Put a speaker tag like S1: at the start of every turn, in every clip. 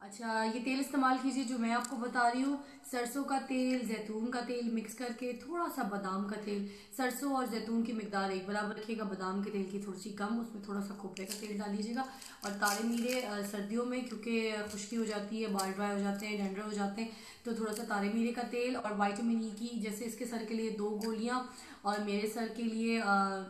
S1: अच्छा ये तेल इस्तेमाल कीजिए जो मैं आपको बता रही हूँ। सरसों का तेल, जैतून का तेल मिक्स करके थोड़ा सा बादाम का तेल। सरसों और जैतून की मकदार एक बराबर रखिएगा। बादाम के तेल की थोड़ी सी कम, उसमें थोड़ा सा खोपरे का तेल डाल लीजिएगा और तारे मीरे सर्दियों में, क्योंकि खुश्की हो जाती है, बाल ड्राई हो जाते हैं डेंडर हो जाते हैं तो थोड़ा सा तारे मीरे का तेल और वाइटामिन ई की, जैसे इसके सर के लिए दो गोलियाँ और मेरे सर के लिए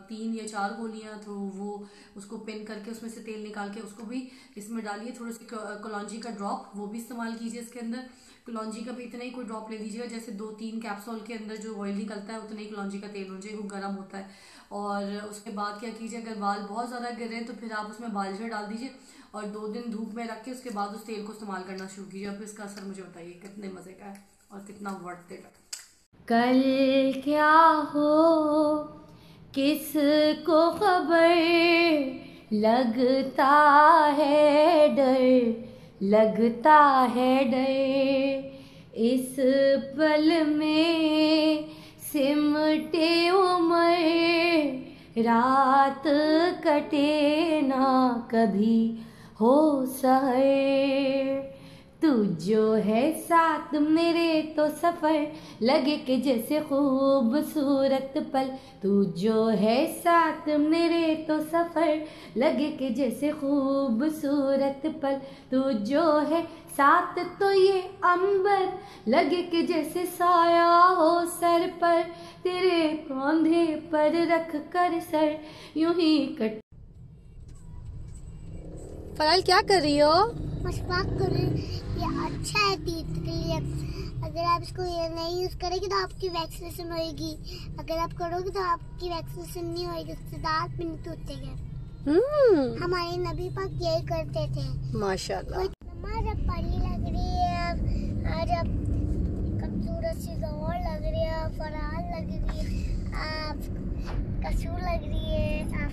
S1: तीन या चार गोलियाँ तो वो उसको पिन करके उसमें से तेल निकाल के उसको भी इसमें डालिए, थोड़ा सी कलौजी का ड्रॉप वो भी इस्तेमाल कीजिए इसके अंदर। कलौजी का भी इतना ही कोई ड्रॉप ले लीजिएगा, जैसे दो तीन कैप्सूल के अंदर जो ऑयल निकलता है, उतना ही कलौजी का तेल हो चाहिए, वो गर्म होता है। और उसके बाद क्या कीजिए, अगर बाल बहुत ज़्यादा गिर रहे हैं तो फिर आप उसमें बालजर डाल दीजिए और दो दिन धूप में रख के उसके बाद उस तेल को इस्तेमाल करना शुरू कीजिए। अब इसका असर मुझे बताइए, कितने मज़े का है और कितना वर्थ इट
S2: कल क्या हो? किस को खबर? लगता है डर, लगता है डर। इस पल में सिमटे उमर, रात कटे ना कभी हो सहर तू जो है साथ मेरे तो सफ़र लगे कि जैसे खूबसूरत पल। तू जो है साथ मेरे तो सफ़र लगे कि जैसे खूबसूरत पल। तू जो है साथ तो ये अंबर लगे कि जैसे साया हो सर पर। तेरे कंधे पर रख कर सर यूँ ही कट
S1: फराल क्या कर रही हो?
S3: मशवाक कर रही ये अच्छा है टीथ के लिए। अगर आप इसको ये नहीं यूज़ करेंगे तो आपकी वैक्सीनेशन होएगी। अगर आप करोगे तो आपकी वैक्सीनेशन नहीं होएगी। उससे दांत भी नहीं टूटेंगे
S1: हम्म।
S3: हमारे नबी पाक यही करते थे।
S1: माशाल्लाह।
S3: जब परी लग रही है आज अब खूबसूरत सी ज़ोर लग रही है। फराल लग रही है। आप कसूर लग रही है। आप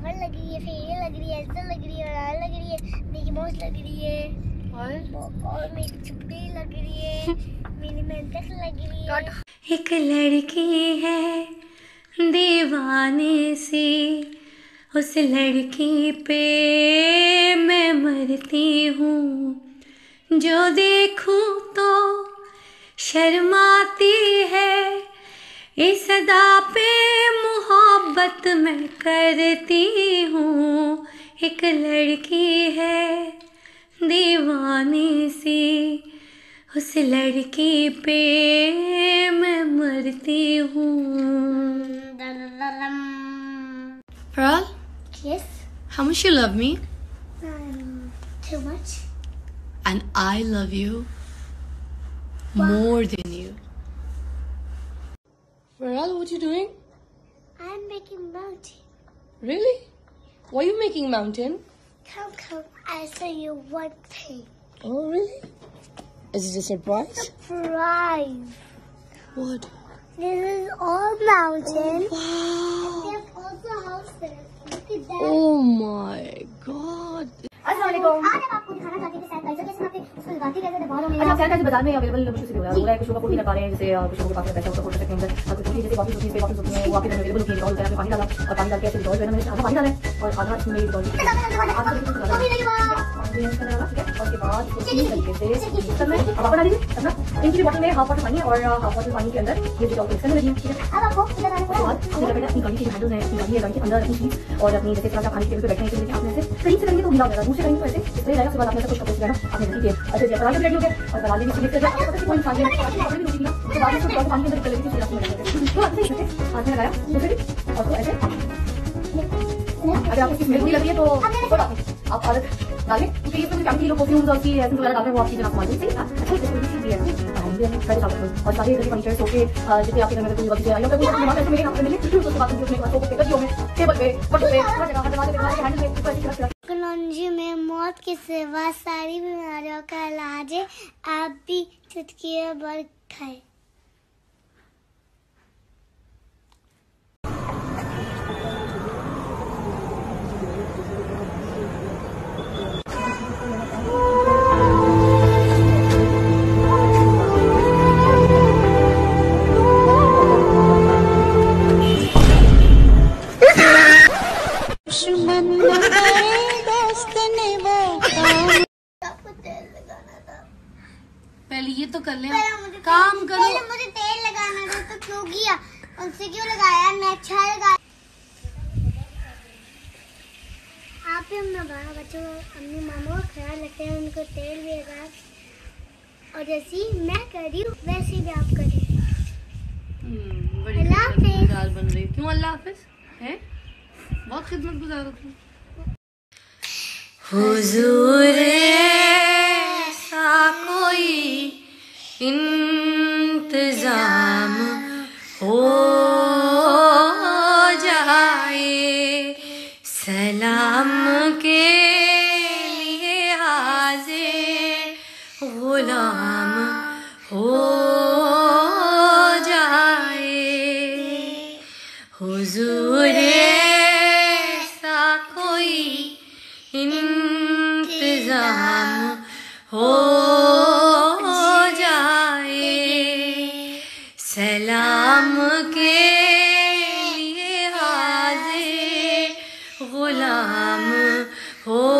S3: टावर लग रही है फेरी लग रही है ऐसा लग रही है लग रही है मिकी माउस लग रही है। और? और मेरी चुप्पी लग रही है मेरी मेहनत लग रही है।
S2: एक लड़की है दीवाने से उस लड़की पे मैं मरती हूँ। जो देखूँ तो शर्माती है इस अदा पे मोहब्बत मैं करती हूँ एक लड़की है दीवानी सी उस लड़की पे मैं मरती हूँ
S1: Pearl,
S3: Yes.
S1: how much you love me?
S3: Um, too much.
S1: And I love you more than you. Pearl, what you doing?
S3: I'm making mountain.
S1: Really? Why are you making mountain?
S3: Come, come. I'll show you one thing.
S1: Oh, really? Is it a surprise?
S3: Surprise.
S1: What?
S3: This is all mountain.
S1: Oh, wow.
S3: There's also houses. Look at that.
S1: Oh my god.
S3: आज हम आपको दिखाना चाहते हैं कि sanitiser कैसे बनाते हैं उसको लगाते कैसे में
S4: अच्छा सैनिटाइजर बाज़ार में अवेलेबल कुछ से हो रहा है कुछ लोग फ़ोटो लगा रहे हैं जैसे कुछ लोगों के पास पैसा होता है फ़ोटो के अंदर कुछ जैसे कॉफ़ी होती है कॉफ़ी होती है वो आपके अवेलेबल होती है और उसमें पानी डाला और पानी डाल के ऐसे डिटॉल जो है मैंने आधा पानी डाला। है और आधा इसमें डिटॉल
S3: अभी नहीं बात
S4: और उसके बाद तरीके से हाफ़ बॉटल पानी और हाफ़ बॉटल पानी के अंदर ये लगी और अपनी जैसे थोड़ा सा के बैठने के लिए आपने से कहीं से करेंगे तो गीला हो जाएगा करेंगे तो ऐसे स्प्रे जाएगा उसके आपने कुछ कपड़े से आपने है अच्छा जी पराठे रेडी हो गए और दलाली में मिक्स कर दिया आपको कोई इंसान भी उसके बाद इसको पानी के अंदर चले गए फिर आपने लगाया तो तो और तो ऐसे अगर आपको स्मेल बुरी लग रही है तो आप क्योंकि और की एसेंस वगैरह डालते हैं वो आपकी जनाब मालूम सही अच्छा चीज़ भी है। और सारे घर के फर्नीचर जैसे आपके घर में कोई है में मिले उसके बाद पे टेबल पे पे, हर जगह, हर पे हैंडल में
S3: मौत के सिवा सारी बीमारियों का इलाज है। आप भी चुटकी भर खाए।
S2: दोस्त ने वो
S1: पहले ये तो कर ले। काम करो।
S3: पहले मुझे तेल लगाना था तो क्यों किया? उनसे क्यों लगाया? मैं अच्छा लगाया आप भी अपना बड़ा बच्चों अपनी मामा का ख्याल रखते हैं उनको तेल भी लगा। और जैसे मैं कर रही हूँ वैसे भी आप करें
S1: हम्म, बड़ी
S3: अल्लाह हाफिज।
S1: खिदमतगुजार बन रही। क्यों अल्लाह हाफिज? है? बहुत खिदमत गुजार तुम
S2: हुजूर ऐसा कोई इंतज़ाम हो जाए, सलाम के लिए हाजिर गुलाम हो नाम के लिए हाजिर गुलाम हो